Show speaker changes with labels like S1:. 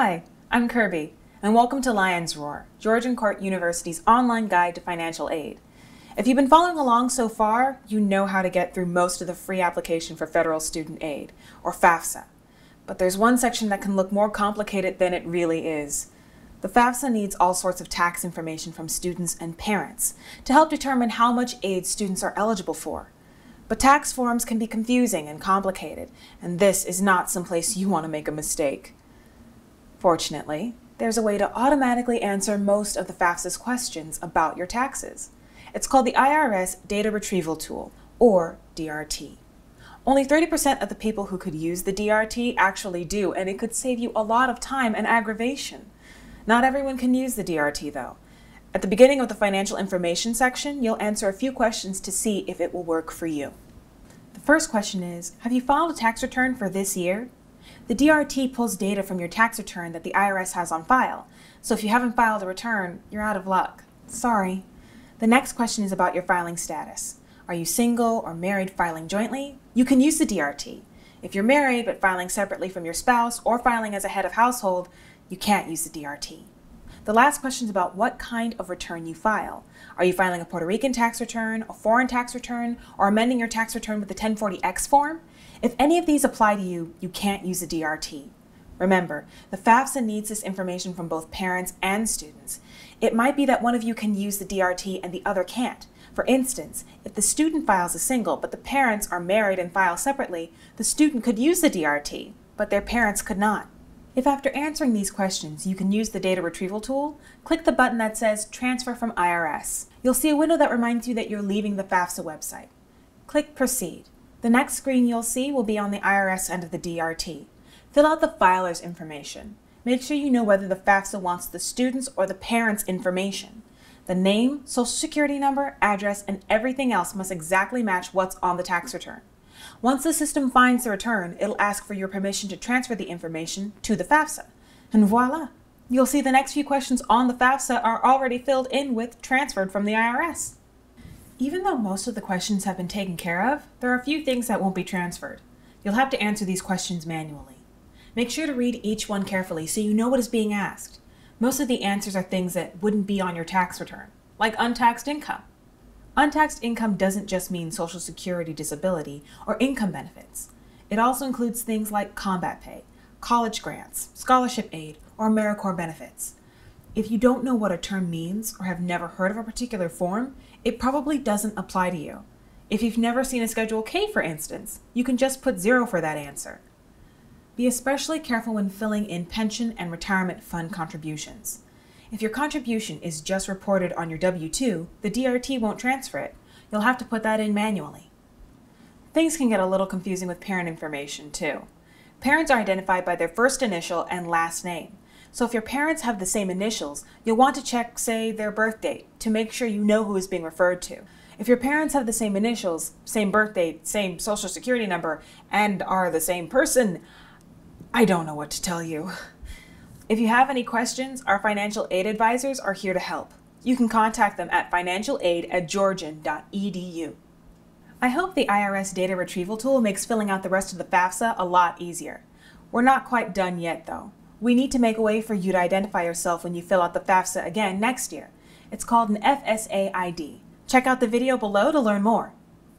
S1: Hi, I'm Kirby, and welcome to Lion's Roar, Georgian Court University's online guide to financial aid. If you've been following along so far, you know how to get through most of the free application for federal student aid, or FAFSA. But there's one section that can look more complicated than it really is. The FAFSA needs all sorts of tax information from students and parents to help determine how much aid students are eligible for. But tax forms can be confusing and complicated, and this is not someplace you want to make a mistake. Fortunately, there's a way to automatically answer most of the FAFSA's questions about your taxes. It's called the IRS Data Retrieval Tool, or DRT. Only 30% of the people who could use the DRT actually do, and it could save you a lot of time and aggravation. Not everyone can use the DRT, though. At the beginning of the financial information section, you'll answer a few questions to see if it will work for you. The first question is Have you filed a tax return for this year? The DRT pulls data from your tax return that the IRS has on file, so if you haven't filed a return, you're out of luck. Sorry. The next question is about your filing status. Are you single or married filing jointly? You can use the DRT. If you're married but filing separately from your spouse or filing as a head of household, you can't use the DRT. The last question is about what kind of return you file. Are you filing a Puerto Rican tax return, a foreign tax return, or amending your tax return with the 1040X form? If any of these apply to you, you can't use a DRT. Remember, the FAFSA needs this information from both parents and students. It might be that one of you can use the DRT and the other can't. For instance, if the student files a single but the parents are married and file separately, the student could use the DRT, but their parents could not. If after answering these questions you can use the data retrieval tool, click the button that says Transfer from IRS. You'll see a window that reminds you that you're leaving the FAFSA website. Click Proceed. The next screen you'll see will be on the IRS end of the DRT. Fill out the filer's information. Make sure you know whether the FAFSA wants the student's or the parent's information. The name, social security number, address, and everything else must exactly match what's on the tax return. Once the system finds the return, it'll ask for your permission to transfer the information to the FAFSA. And voila! You'll see the next few questions on the FAFSA are already filled in with transferred from the IRS. Even though most of the questions have been taken care of, there are a few things that won't be transferred. You'll have to answer these questions manually. Make sure to read each one carefully so you know what is being asked. Most of the answers are things that wouldn't be on your tax return, like untaxed income. Untaxed income doesn't just mean Social Security disability or income benefits. It also includes things like combat pay, college grants, scholarship aid, or AmeriCorps benefits. If you don't know what a term means or have never heard of a particular form, it probably doesn't apply to you. If you've never seen a Schedule K, for instance, you can just put zero for that answer. Be especially careful when filling in pension and retirement fund contributions. If your contribution is just reported on your W 2, the DRT won't transfer it. You'll have to put that in manually. Things can get a little confusing with parent information, too. Parents are identified by their first initial and last name. So if your parents have the same initials, you'll want to check, say, their birth date to make sure you know who is being referred to. If your parents have the same initials, same birth date, same social security number, and are the same person, I don't know what to tell you. If you have any questions, our financial aid advisors are here to help. You can contact them at financialaid at georgian.edu. I hope the IRS data retrieval tool makes filling out the rest of the FAFSA a lot easier. We're not quite done yet, though. We need to make a way for you to identify yourself when you fill out the FAFSA again next year. It's called an FSA ID. Check out the video below to learn more.